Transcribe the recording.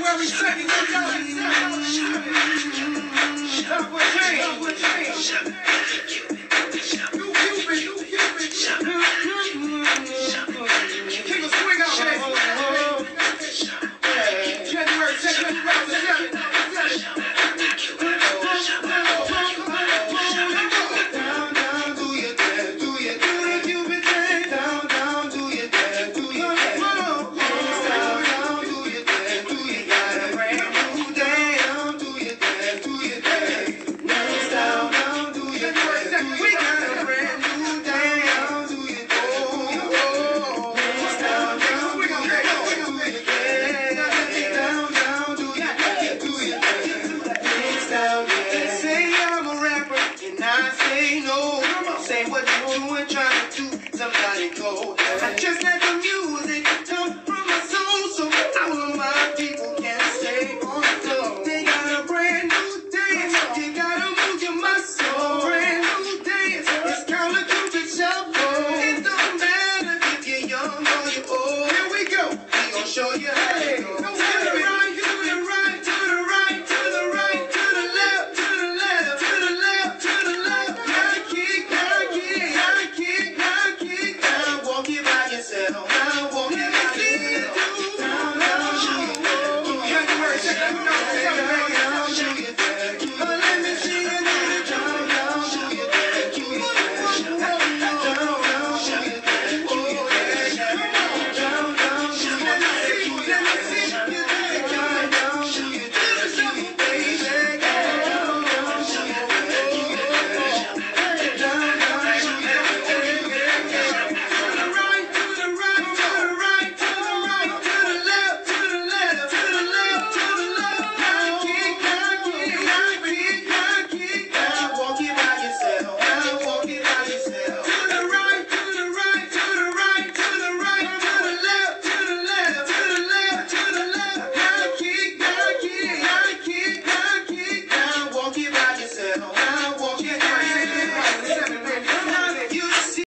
January 2nd, 2007. Double down. They say I'm a rapper, and I say no. Say what you're doing, trying to do somebody cold.